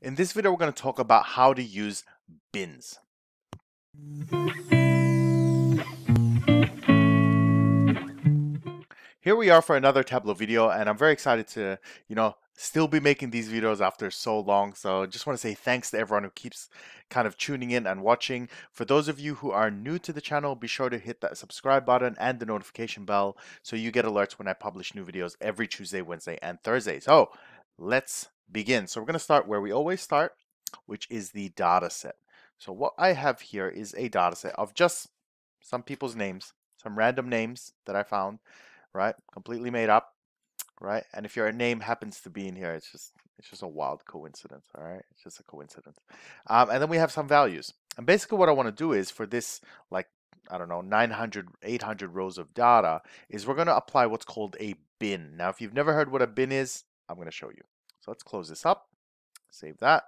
In this video, we're going to talk about how to use bins. Here we are for another Tableau video, and I'm very excited to, you know, still be making these videos after so long. So just want to say thanks to everyone who keeps kind of tuning in and watching. For those of you who are new to the channel, be sure to hit that subscribe button and the notification bell so you get alerts when I publish new videos every Tuesday, Wednesday, and Thursday. So let's begin. So we're going to start where we always start, which is the data set. So what I have here is a data set of just some people's names, some random names that I found, right? Completely made up, right? And if your name happens to be in here, it's just it's just a wild coincidence, all right? It's just a coincidence. Um, and then we have some values. And basically what I want to do is for this, like, I don't know, 900, 800 rows of data, is we're going to apply what's called a bin. Now, if you've never heard what a bin is, I'm going to show you. So let's close this up, save that,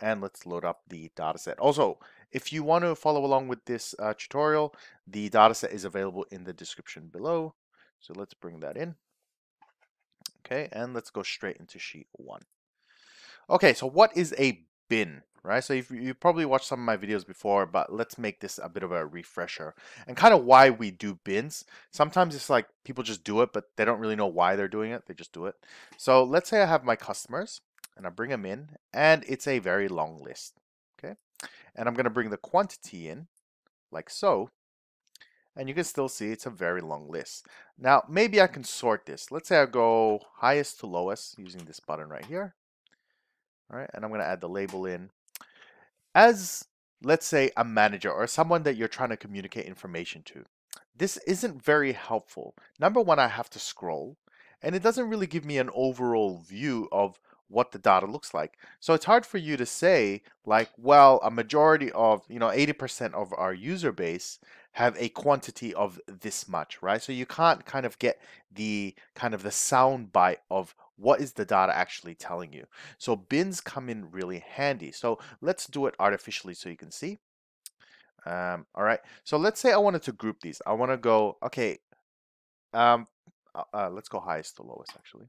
and let's load up the dataset. Also, if you want to follow along with this uh, tutorial, the dataset is available in the description below. So let's bring that in. Okay, and let's go straight into sheet one. Okay, so what is a bin, right? So you you probably watched some of my videos before, but let's make this a bit of a refresher and kind of why we do bins. Sometimes it's like people just do it, but they don't really know why they're doing it. They just do it. So let's say I have my customers and I bring them in and it's a very long list, okay? And I'm going to bring the quantity in like so. And you can still see it's a very long list. Now, maybe I can sort this. Let's say I go highest to lowest using this button right here. All right, and I'm going to add the label in. As, let's say, a manager or someone that you're trying to communicate information to, this isn't very helpful. Number one, I have to scroll, and it doesn't really give me an overall view of what the data looks like. So it's hard for you to say like, well, a majority of, you know, 80% of our user base have a quantity of this much, right? So you can't kind of get the kind of the sound bite of what is the data actually telling you. So bins come in really handy. So let's do it artificially so you can see. Um, all right, so let's say I wanted to group these. I want to go, okay, um, uh, uh, let's go highest to lowest actually.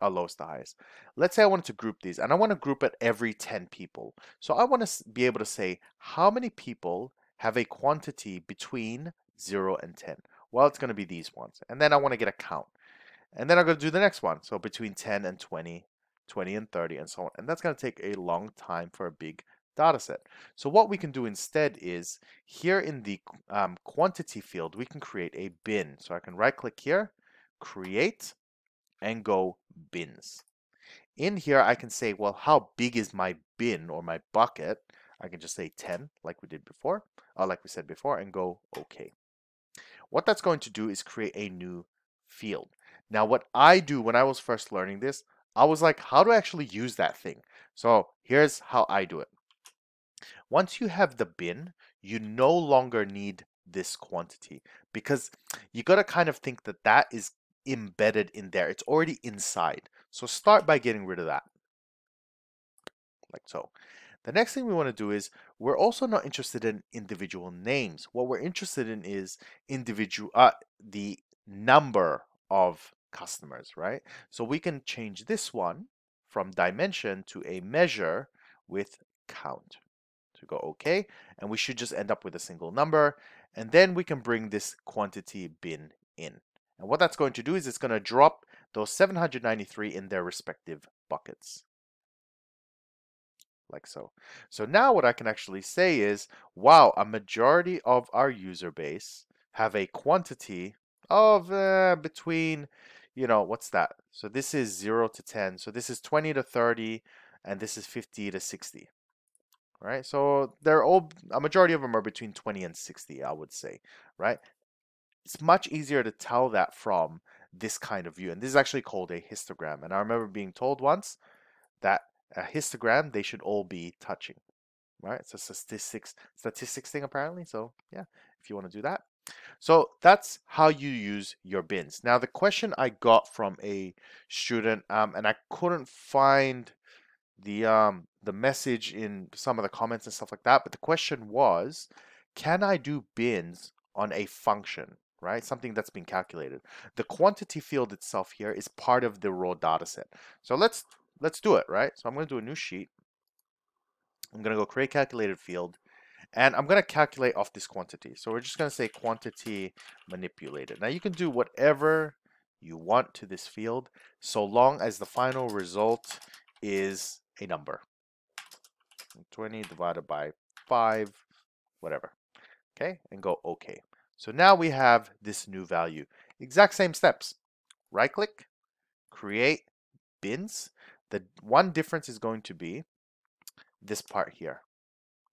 Uh, lowest to highest. Let's say I wanted to group these and I want to group it every 10 people. So I want to be able to say how many people have a quantity between 0 and 10. Well, it's going to be these ones. And then I want to get a count. And then I'm going to do the next one. So between 10 and 20, 20 and 30, and so on. And that's going to take a long time for a big data set. So what we can do instead is here in the um, quantity field, we can create a bin. So I can right click here, create, and go bins. In here, I can say, well, how big is my bin or my bucket? I can just say 10 like we did before, uh, like we said before, and go OK. What that's going to do is create a new field. Now, what I do when I was first learning this, I was like, how do I actually use that thing? So here's how I do it. Once you have the bin, you no longer need this quantity because you got to kind of think that that is embedded in there. It's already inside. So start by getting rid of that. Like so. The next thing we want to do is we're also not interested in individual names. What we're interested in is individual uh, the number of customers, right? So we can change this one from dimension to a measure with count. To go OK, and we should just end up with a single number. And then we can bring this quantity bin in. And what that's going to do is it's going to drop those 793 in their respective buckets like so. So now what I can actually say is, wow, a majority of our user base have a quantity of uh, between, you know, what's that? So this is 0 to 10. So this is 20 to 30, and this is 50 to 60. Right? So they're all, a majority of them are between 20 and 60, I would say. Right? It's much easier to tell that from this kind of view. And this is actually called a histogram. And I remember being told once that a histogram, they should all be touching, right? It's a statistics statistics thing apparently. So yeah, if you want to do that. So that's how you use your bins. Now the question I got from a student, um, and I couldn't find the um, the message in some of the comments and stuff like that, but the question was, can I do bins on a function? right? Something that's been calculated. The quantity field itself here is part of the raw data set. So let's let's do it, right? So I'm going to do a new sheet. I'm going to go create calculated field and I'm going to calculate off this quantity. So we're just going to say quantity manipulated. Now you can do whatever you want to this field so long as the final result is a number. 20 divided by 5, whatever. Okay, and go OK. So now we have this new value. Exact same steps. Right click, create bins. The one difference is going to be this part here.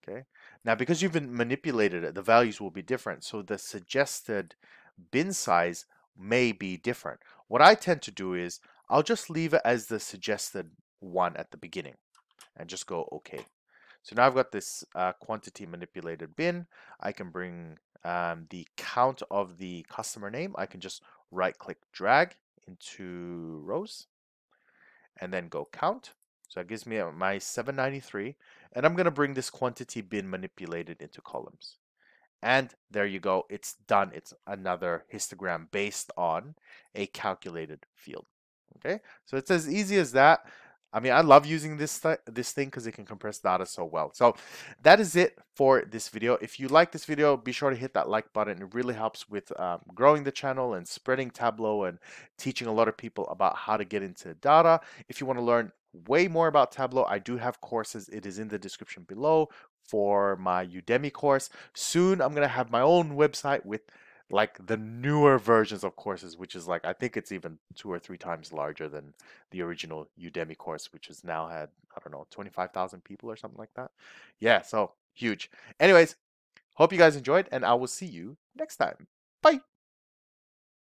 Okay. Now, because you've been manipulated it, the values will be different. So the suggested bin size may be different. What I tend to do is I'll just leave it as the suggested one at the beginning and just go OK. So now I've got this uh, quantity manipulated bin. I can bring um, the count of the customer name. I can just right click drag into rows and then go count. So that gives me my 793. And I'm going to bring this quantity bin manipulated into columns. And there you go. It's done. It's another histogram based on a calculated field. Okay, so it's as easy as that. I mean, I love using this th this thing because it can compress data so well. So that is it for this video. If you like this video, be sure to hit that like button. It really helps with um, growing the channel and spreading Tableau and teaching a lot of people about how to get into data. If you want to learn way more about Tableau, I do have courses. It is in the description below for my Udemy course. Soon, I'm going to have my own website with like the newer versions of courses, which is like I think it's even two or three times larger than the original Udemy course, which has now had I don't know twenty five thousand people or something like that. Yeah, so huge. Anyways, hope you guys enjoyed, and I will see you next time. Bye.